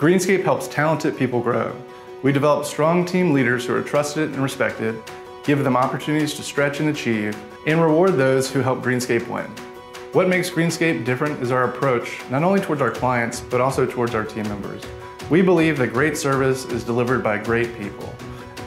Greenscape helps talented people grow. We develop strong team leaders who are trusted and respected, give them opportunities to stretch and achieve, and reward those who help Greenscape win. What makes Greenscape different is our approach, not only towards our clients, but also towards our team members. We believe that great service is delivered by great people.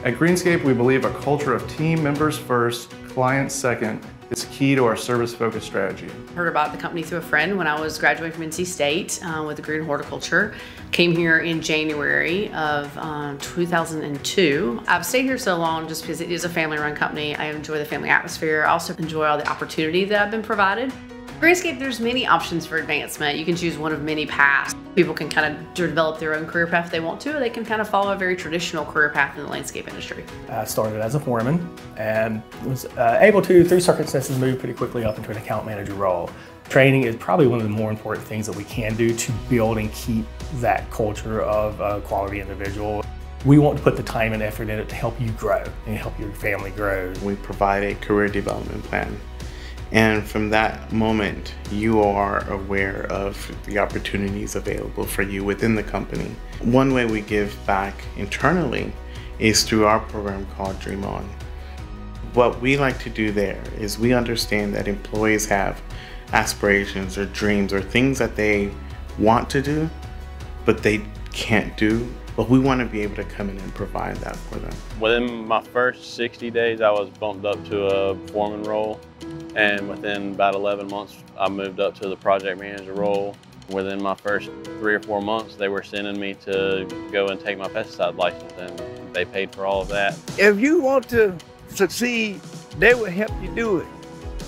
At Greenscape, we believe a culture of team members first, clients second, key to our service-focused strategy. Heard about the company through a friend when I was graduating from NC State uh, with a degree in horticulture. Came here in January of uh, 2002. I've stayed here so long just because it is a family-run company. I enjoy the family atmosphere. I also enjoy all the opportunity that I've been provided. Greenscape, there's many options for advancement. You can choose one of many paths. People can kind of develop their own career path if they want to, or they can kind of follow a very traditional career path in the landscape industry. I started as a foreman and was uh, able to, through circumstances, move pretty quickly up into an account manager role. Training is probably one of the more important things that we can do to build and keep that culture of a quality individual. We want to put the time and effort in it to help you grow and help your family grow. We provide a career development plan and from that moment, you are aware of the opportunities available for you within the company. One way we give back internally is through our program called Dream On. What we like to do there is we understand that employees have aspirations or dreams or things that they want to do, but they can't do but we want to be able to come in and provide that for them. Within my first 60 days, I was bumped up to a foreman role. And within about 11 months, I moved up to the project manager role. Within my first three or four months, they were sending me to go and take my pesticide license, and they paid for all of that. If you want to succeed, they will help you do it.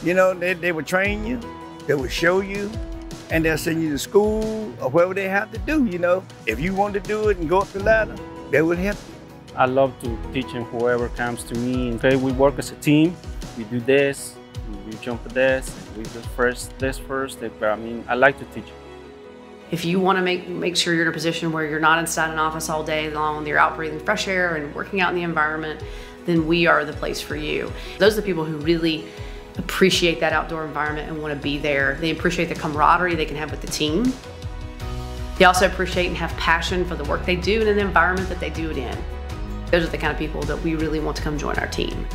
You know, they, they will train you, they will show you, and they'll send you to school or whatever they have to do, you know. If you want to do it and go up the ladder, they will help you. I love to teach them whoever comes to me. Okay, we work as a team. We do this, jump this, we do first this first. But I mean, I like to teach. If you want to make make sure you're in a position where you're not inside an office all day long, you're out breathing fresh air and working out in the environment, then we are the place for you. Those are the people who really appreciate that outdoor environment and want to be there. They appreciate the camaraderie they can have with the team. They also appreciate and have passion for the work they do and the environment that they do it in. Those are the kind of people that we really want to come join our team.